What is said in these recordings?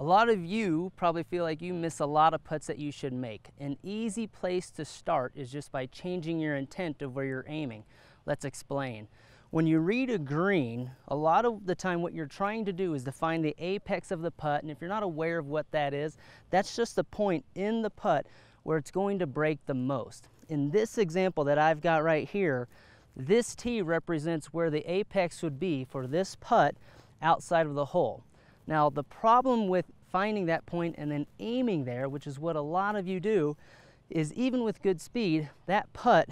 A lot of you probably feel like you miss a lot of putts that you should make. An easy place to start is just by changing your intent of where you're aiming. Let's explain. When you read a green, a lot of the time what you're trying to do is to find the apex of the putt, and if you're not aware of what that is, that's just the point in the putt where it's going to break the most. In this example that I've got right here, this tee represents where the apex would be for this putt outside of the hole. Now the problem with finding that point and then aiming there, which is what a lot of you do, is even with good speed, that putt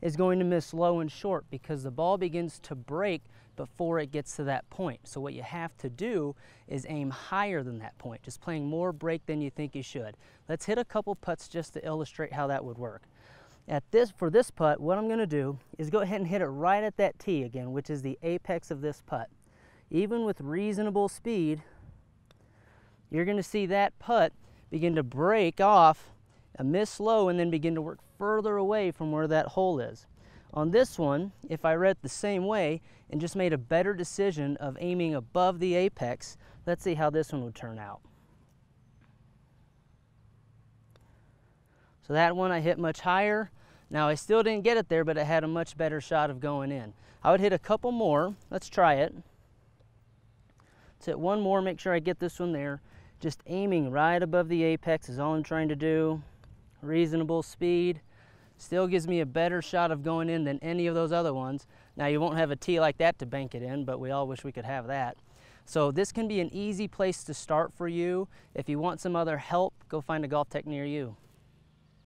is going to miss low and short because the ball begins to break before it gets to that point. So what you have to do is aim higher than that point, just playing more break than you think you should. Let's hit a couple putts just to illustrate how that would work. At this, for this putt, what I'm gonna do is go ahead and hit it right at that tee again, which is the apex of this putt. Even with reasonable speed, you're gonna see that putt begin to break off a miss low and then begin to work further away from where that hole is. On this one, if I read the same way and just made a better decision of aiming above the apex, let's see how this one would turn out. So that one I hit much higher. Now I still didn't get it there, but I had a much better shot of going in. I would hit a couple more. Let's try it. Let's hit one more, make sure I get this one there. Just aiming right above the apex is all I'm trying to do reasonable speed. Still gives me a better shot of going in than any of those other ones. Now you won't have a tee like that to bank it in, but we all wish we could have that. So this can be an easy place to start for you. If you want some other help, go find a GOLFTEC near you.